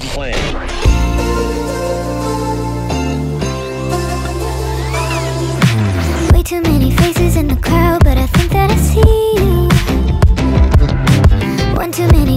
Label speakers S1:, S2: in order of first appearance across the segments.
S1: plane. Way too many faces in the crowd, but I think that I see you. One too many.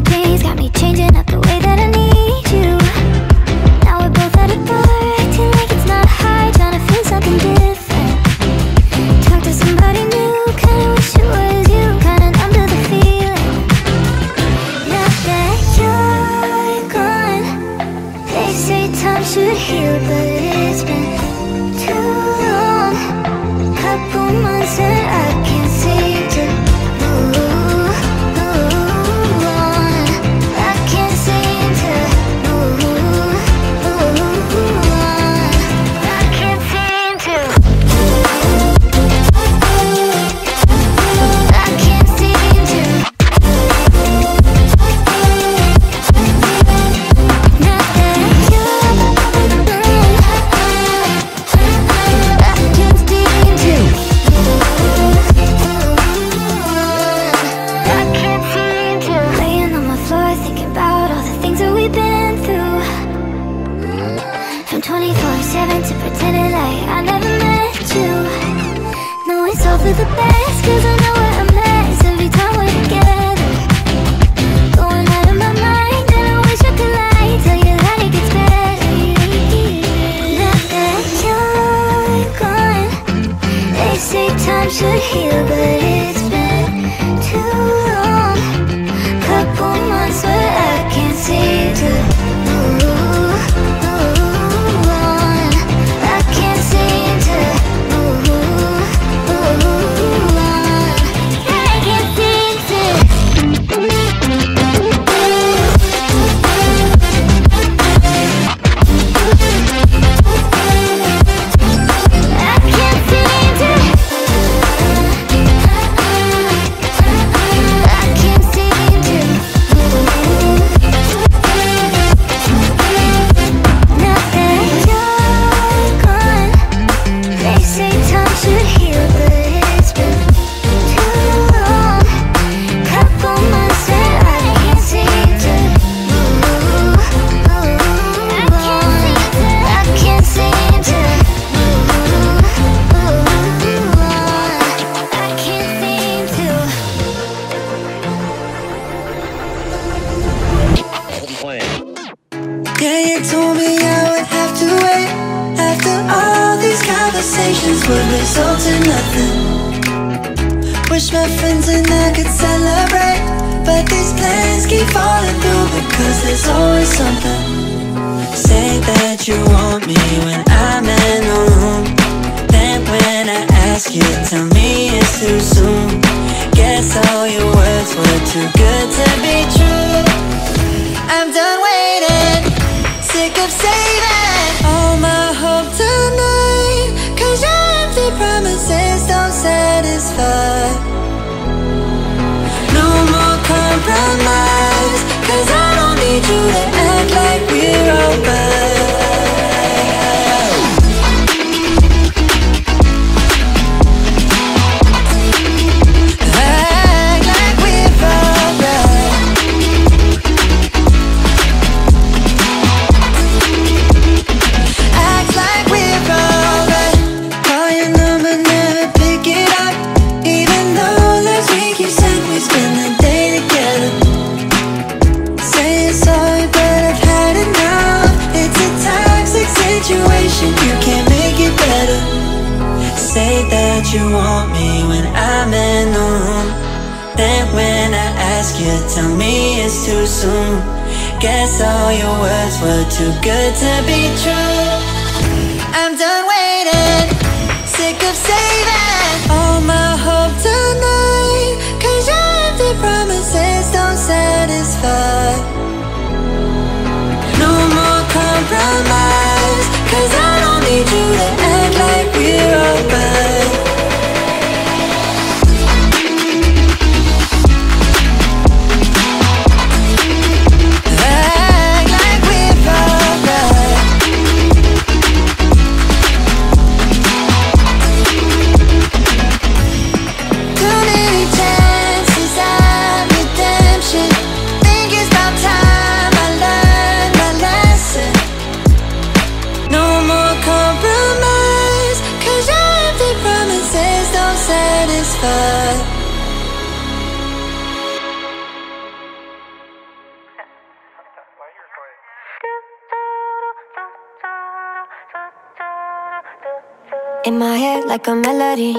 S1: like a melody.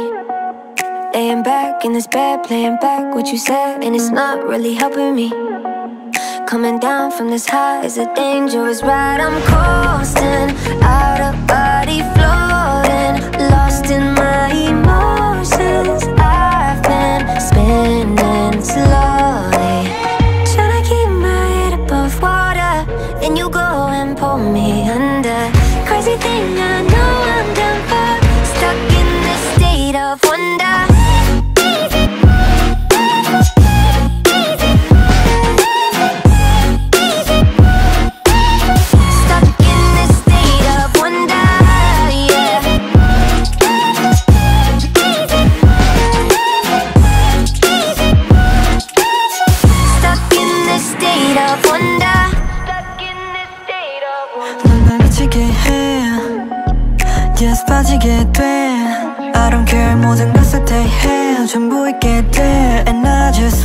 S1: Laying back in this bed, playing back what you said And it's not really helping me. Coming down from this high is a dangerous ride. I'm coasting, out of body floating Lost in my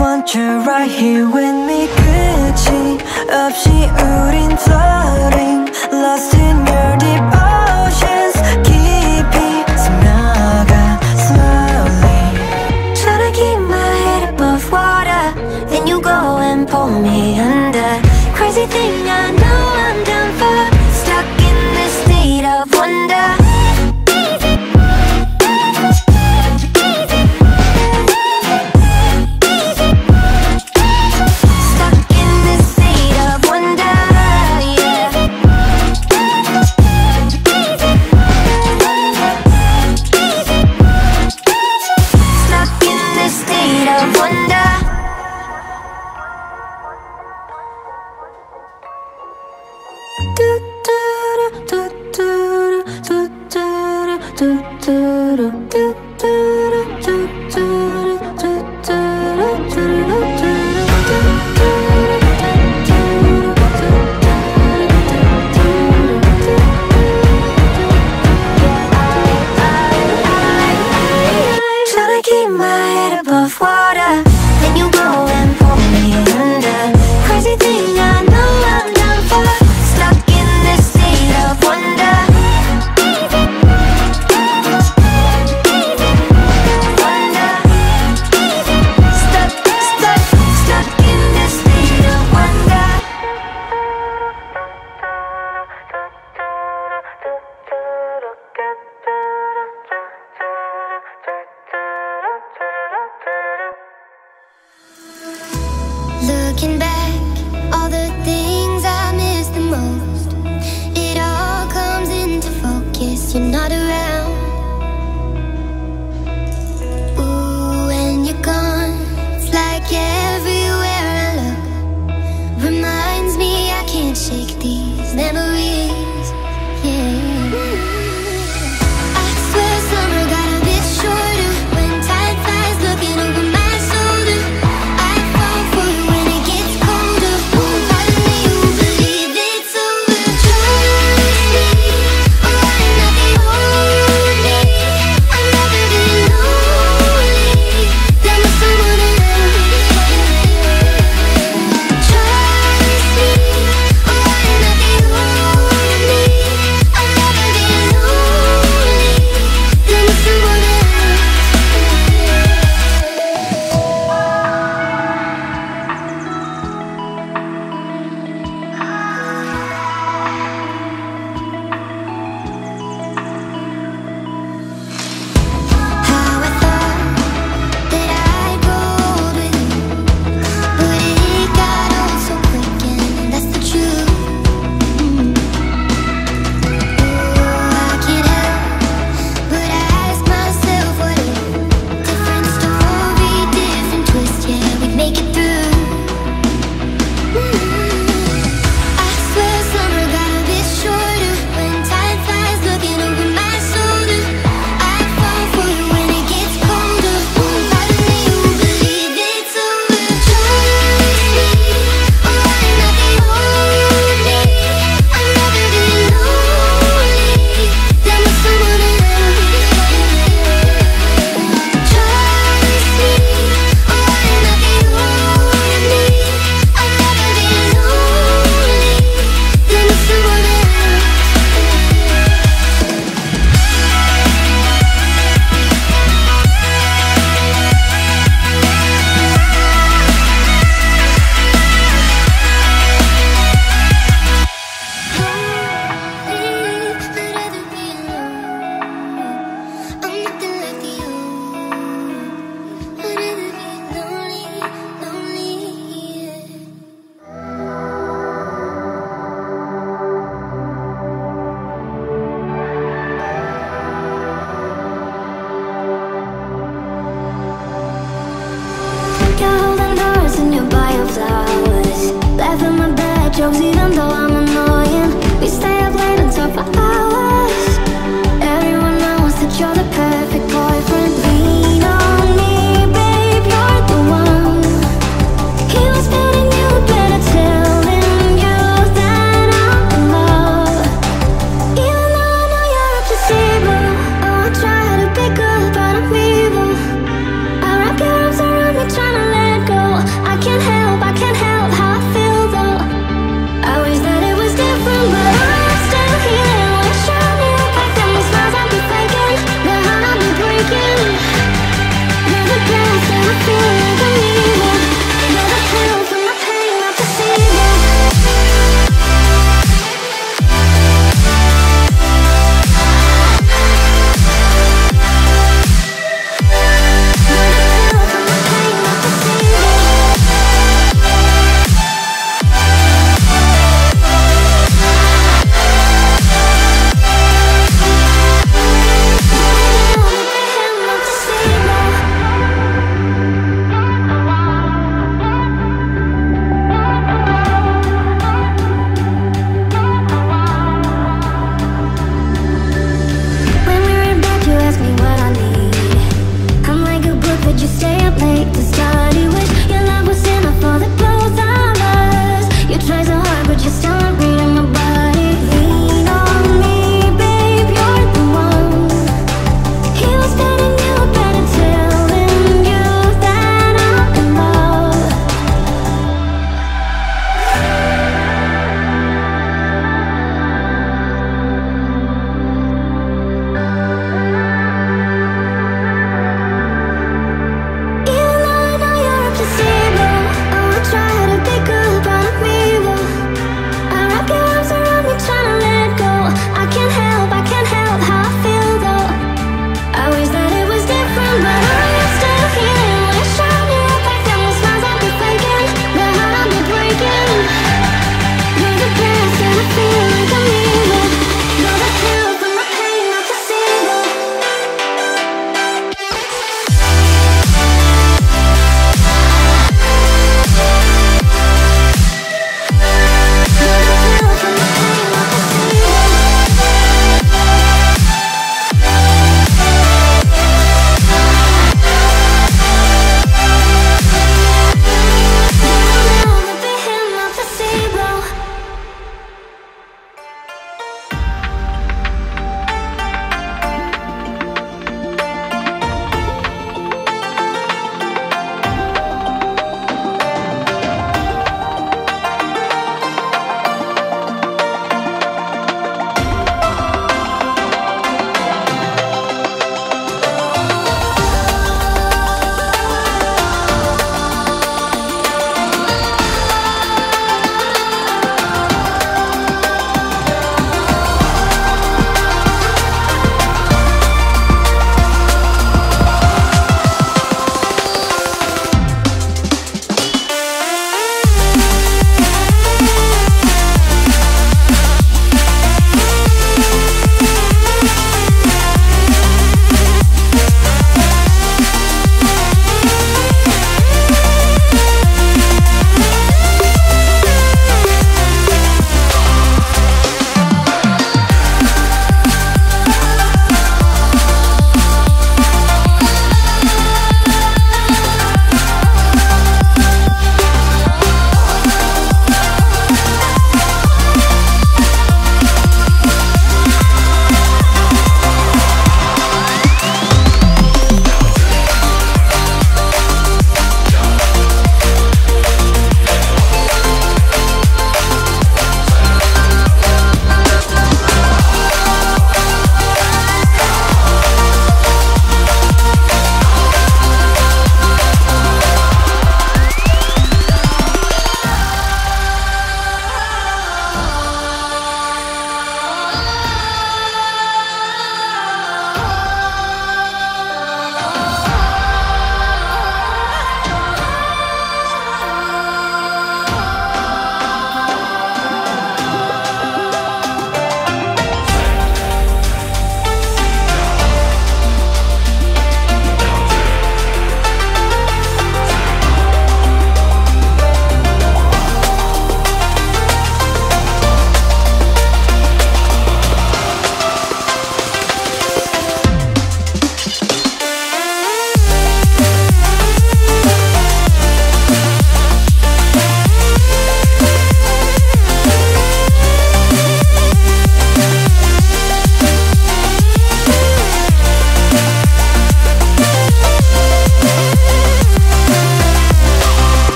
S2: want you right here with me. 끝이 없이 우린 floating Lost in your deep
S3: need a one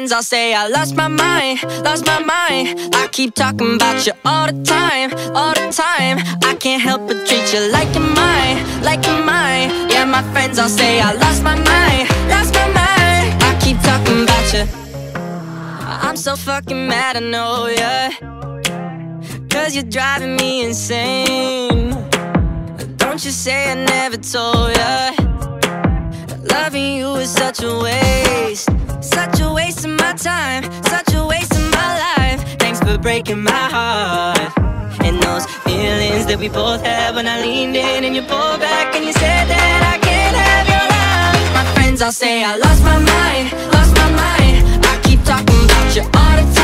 S3: friends all say I lost my mind, lost my mind. I keep talking about you all the time, all the time. I can't help but treat you like you're mine, like you're mine. Yeah, my friends all say I lost my mind, lost my mind. I keep talking about you. I'm so fucking mad, I know, yeah. Cause you're driving me insane. Don't you say I never told ya. Loving you is such a waste. Such a waste of my time. Such a waste of my life. Thanks for breaking my heart. And those feelings that we both had when I leaned in and you pulled back and you said that I can't have your love. My friends all say I lost my mind, lost my mind. I keep talking about you all the time,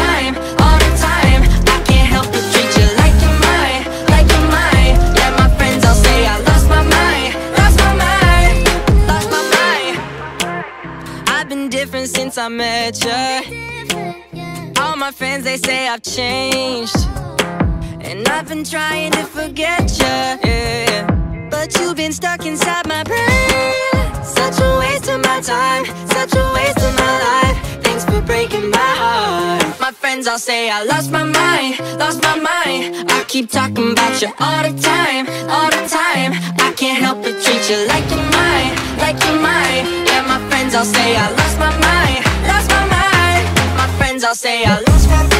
S3: since I met you. All my friends they say I've changed, and I've been trying to forget you. Yeah, but you've been stuck inside my brain. Such a waste of my time, such a waste of my life. Breaking my heart. My friends all say I lost my mind, lost my mind. I keep talking about you all the time, all the time. I can't help but treat you like you're mine, like you're mine. Yeah, my friends all say I lost my mind, lost my mind. My friends all say I lost my mind.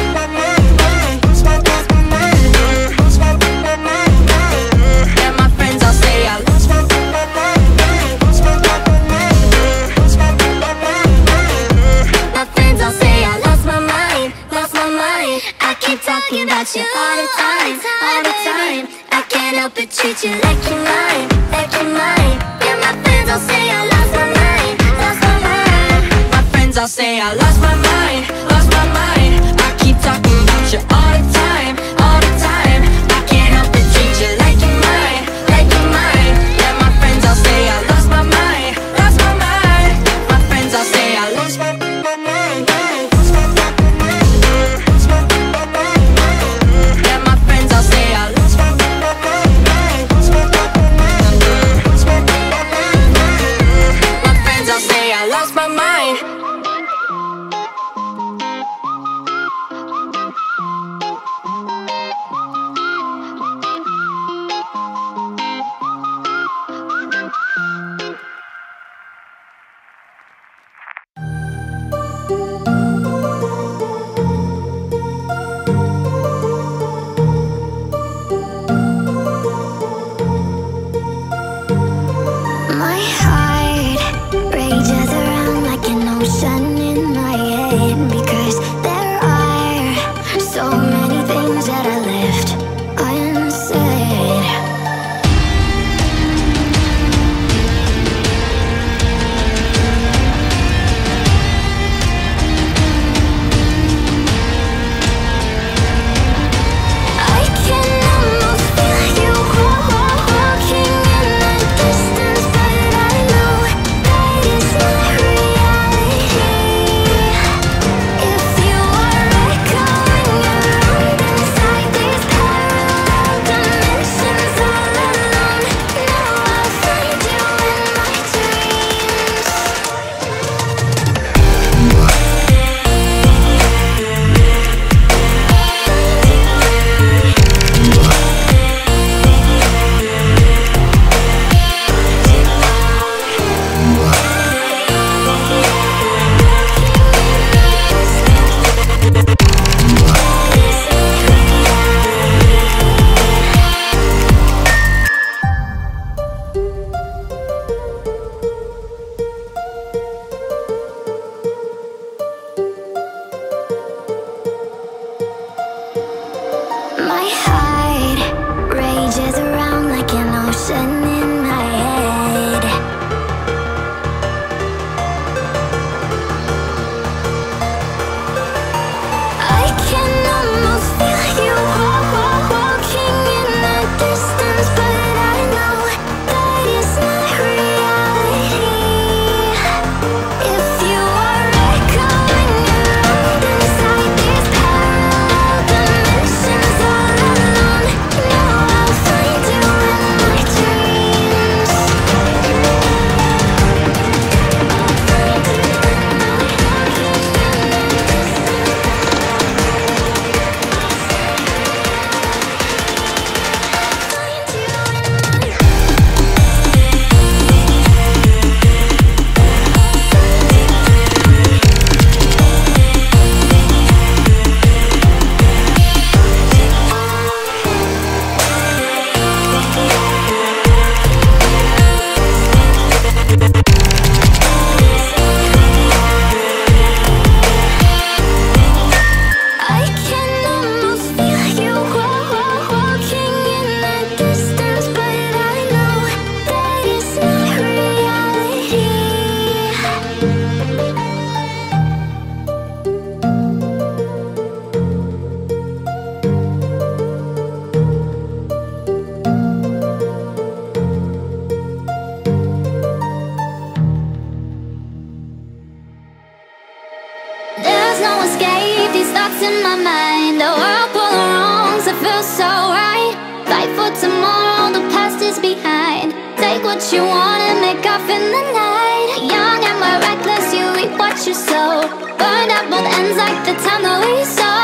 S1: Burn at both ends like the time that we sow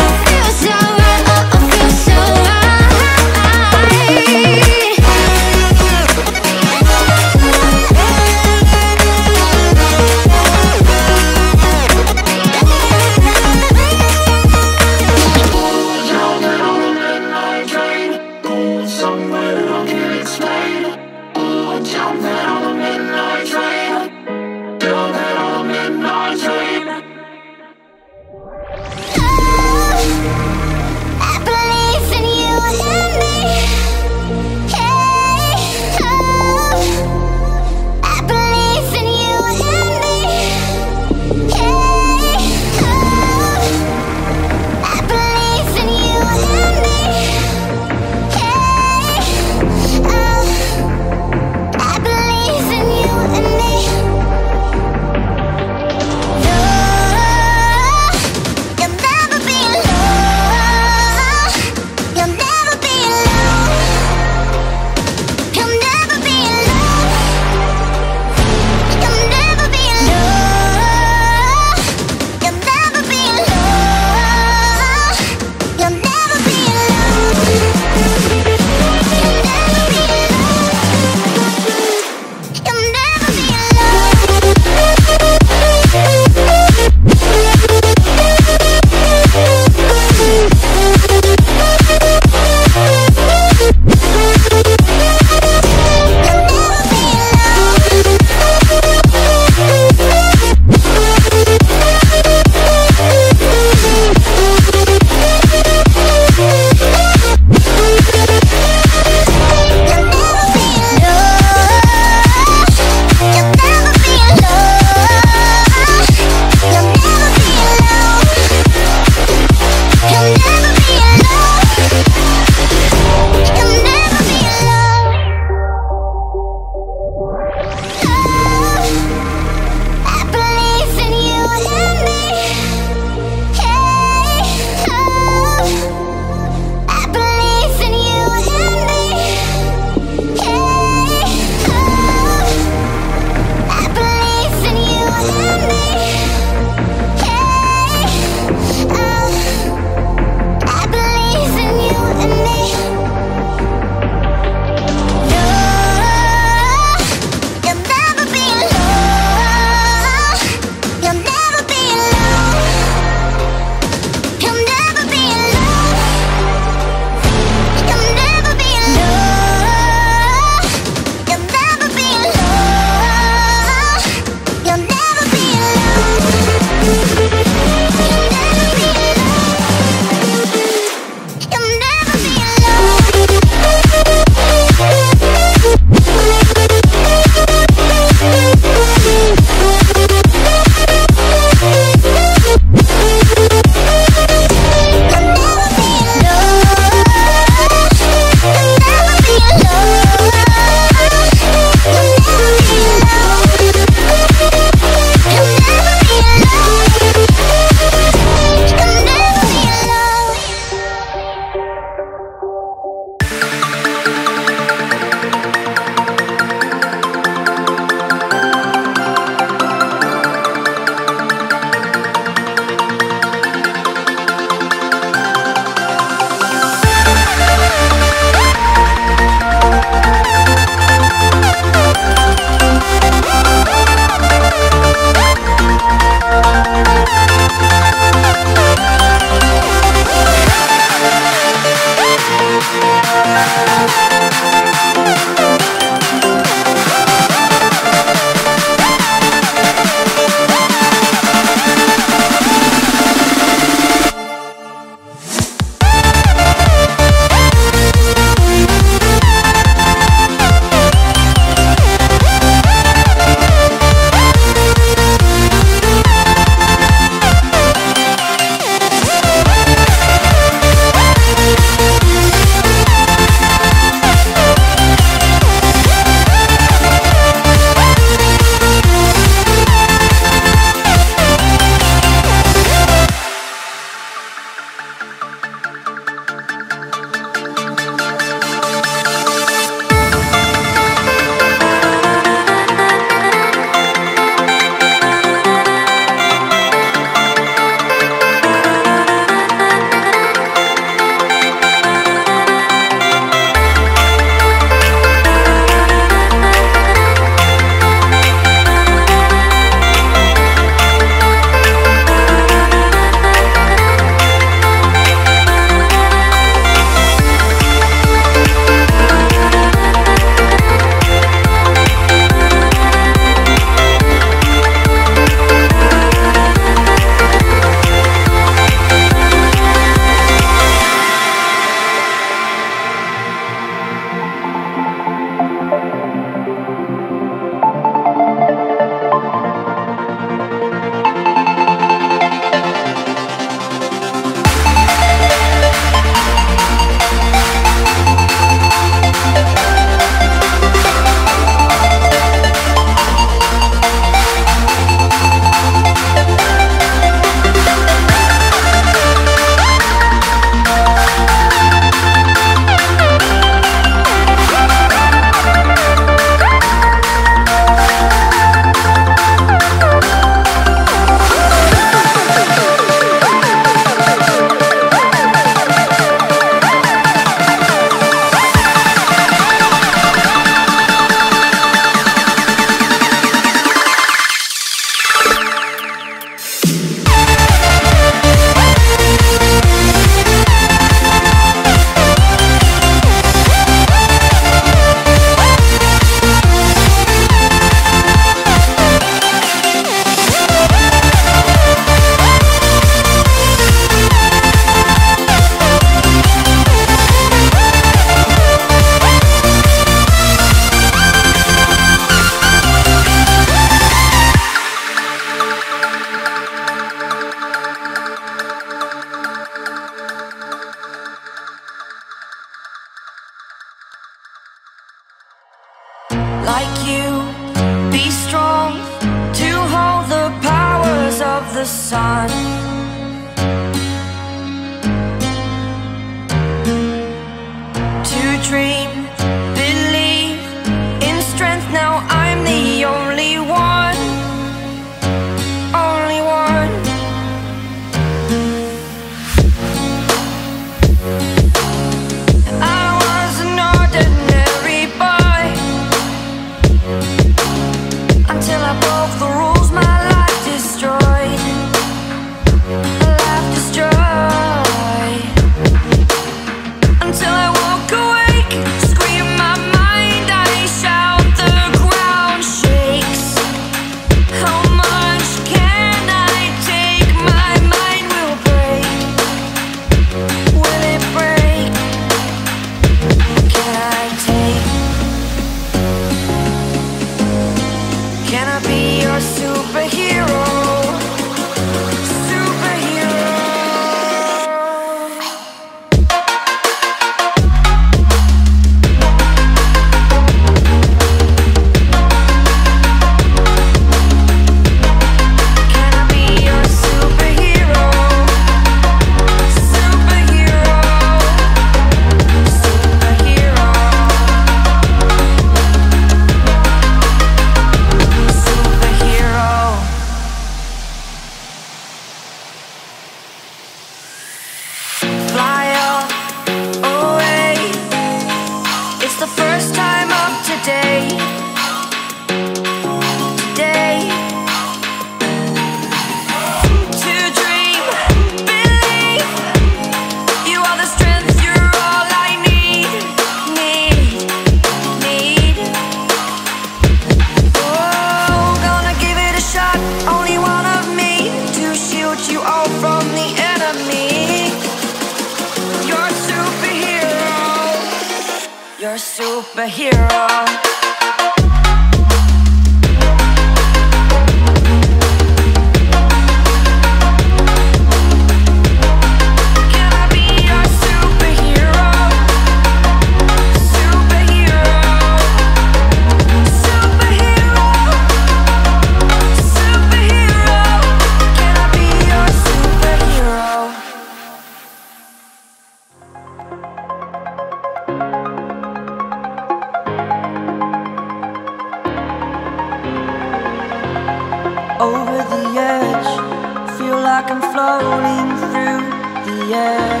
S4: air.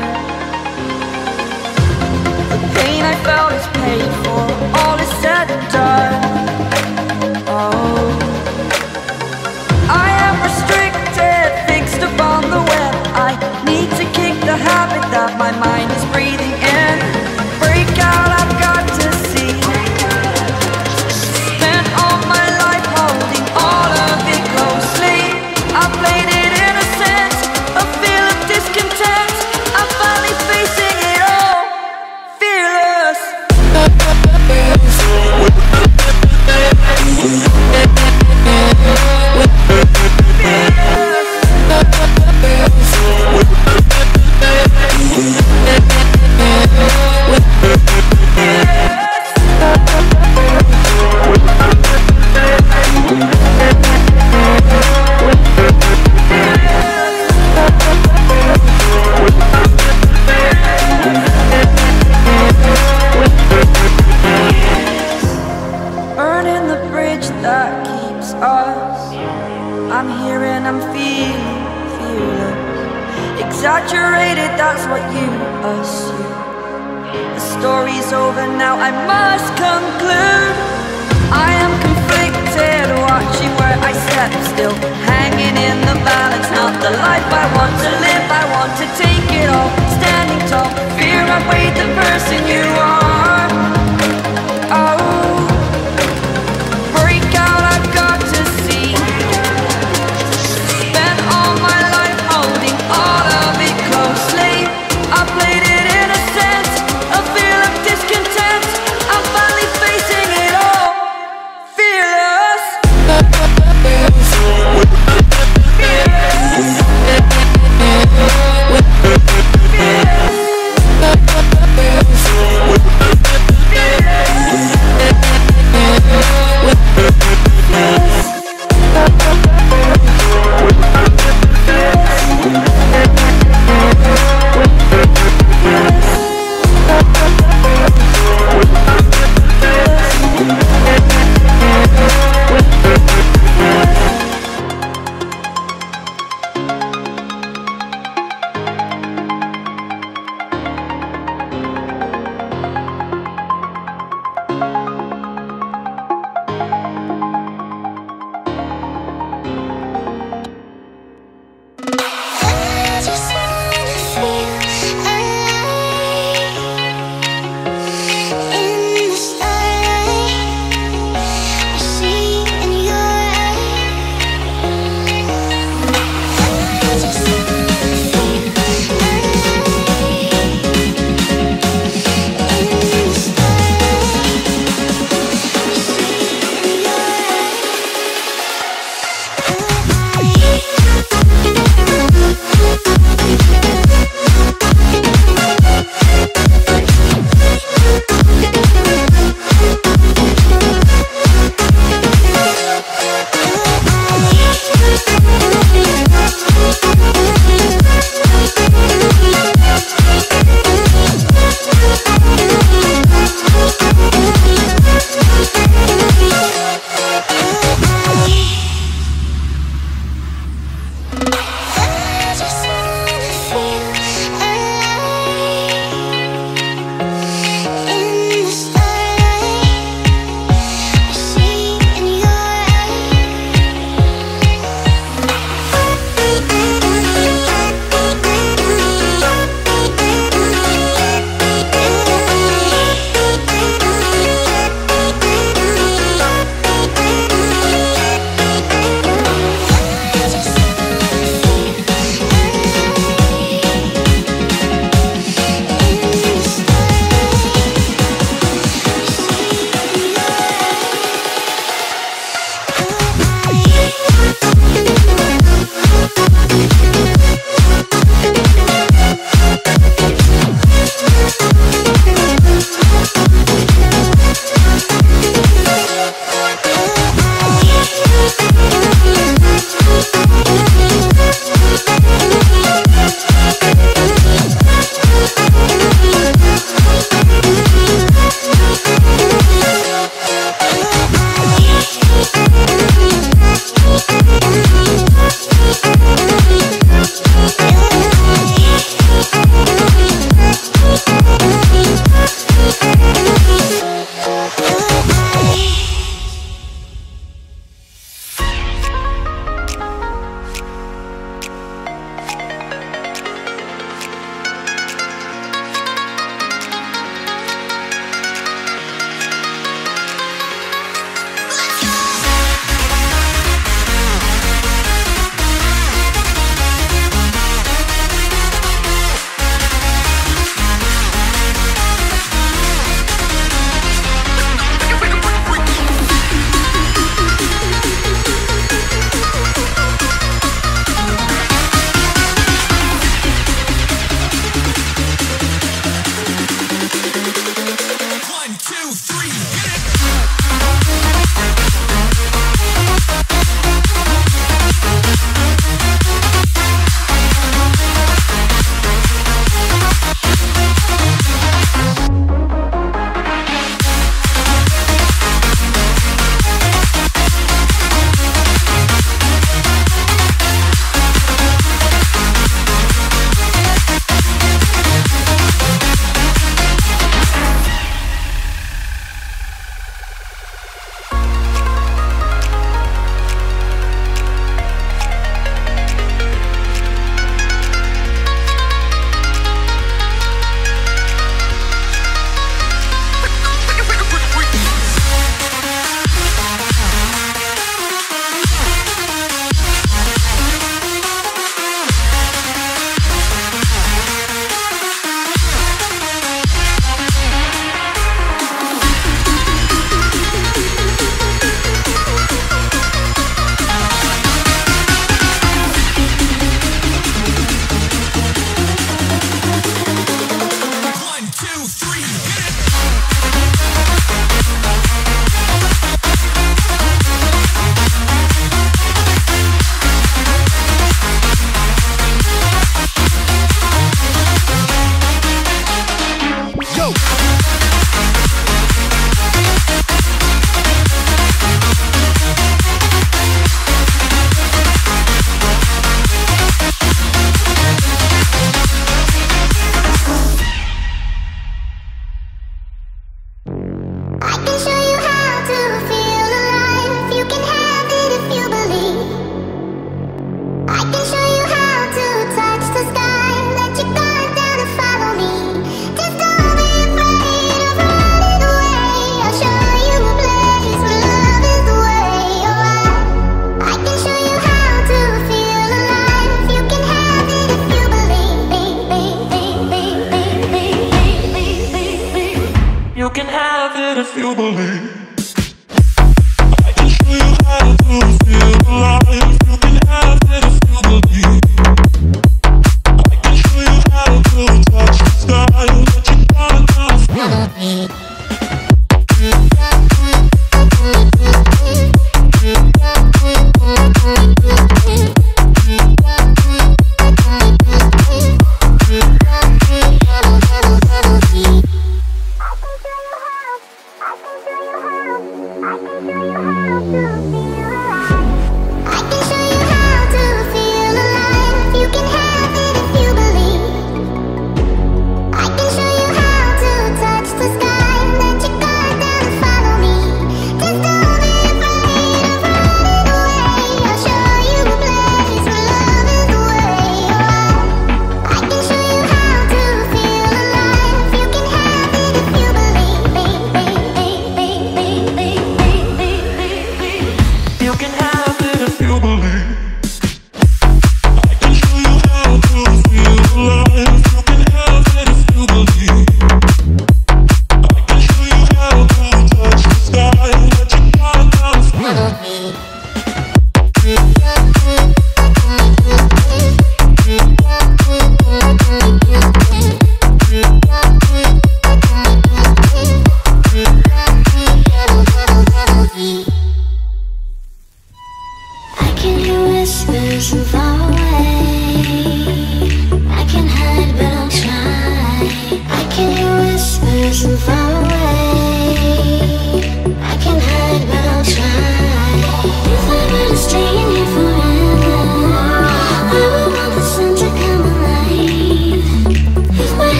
S4: The pain I felt is paid for,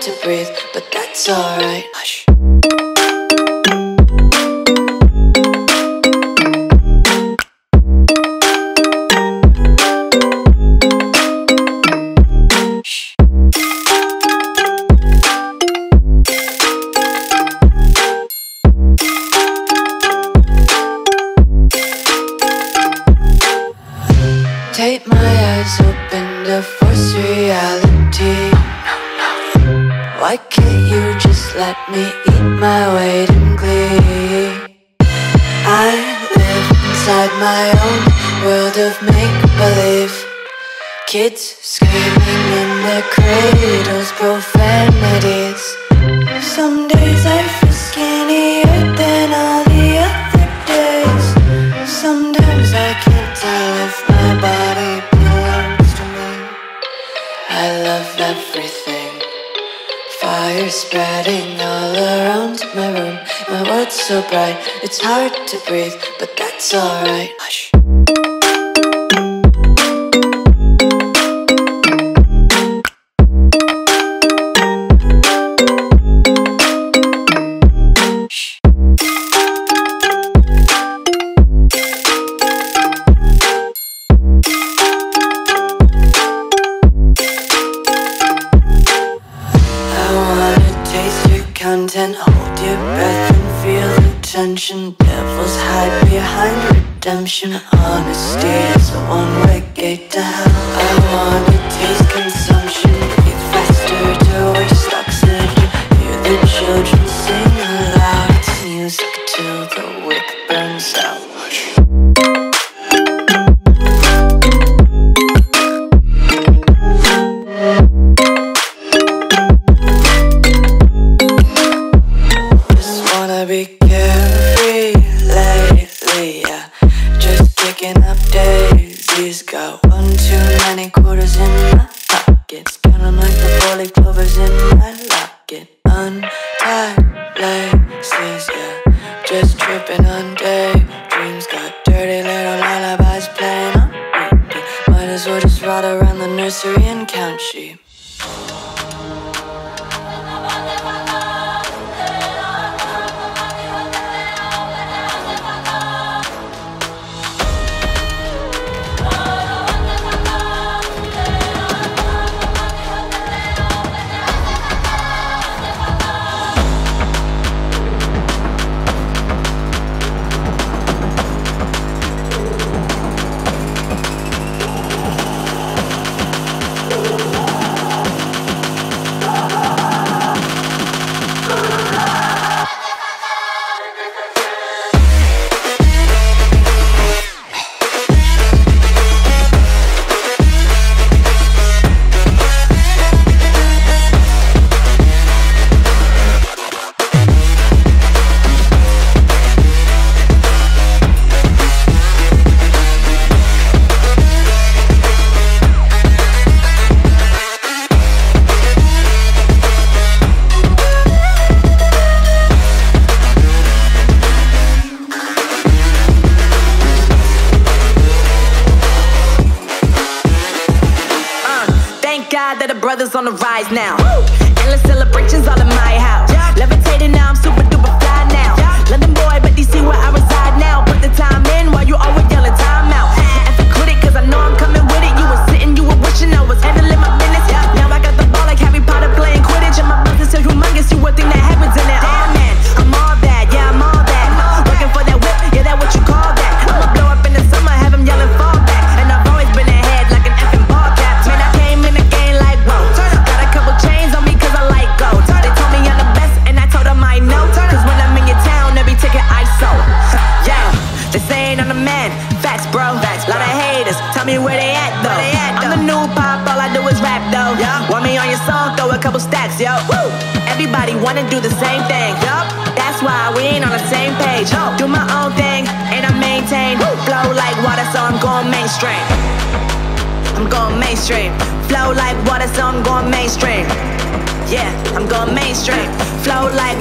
S4: to
S2: breathe, but that's alright. Hush. to breathe, but that's alright. Hush. Sometimes we'll just ride around the nursery and count sheep.